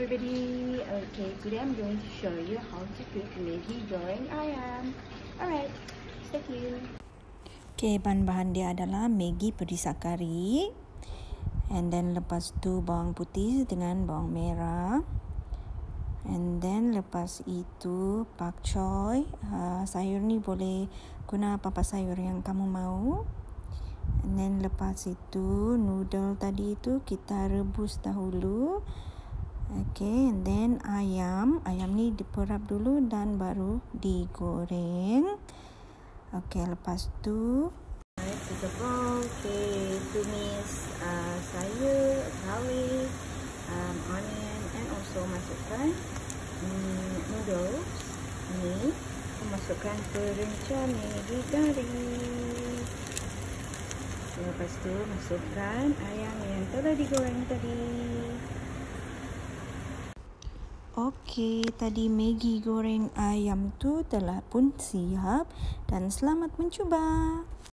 everybody. Okay, today I'm going to show you how to cook Maggi goreng ayam. Alright, stay tuned. Okay, bahan-bahan dia adalah Maggi pedisa kari. And then lepas tu bawang putih dengan bawang merah. And then lepas itu pak choy. Uh, sayur ni boleh guna apa-apa sayur yang kamu mau. And then lepas itu noodle tadi itu kita rebus dahulu. Okay, and then ayam. Ayam ni diperap dulu dan baru digoreng. Okay, lepas tu Kita okay, tumis uh, sayur, garlic, um, onion and also masukkan um, noodles ni. Masukkan perenca Maggi garing. Lepas tu masukkan ayam yang telah digoreng tadi. Okey, tadi Maggi goreng ayam tu telah pun siap dan selamat mencuba.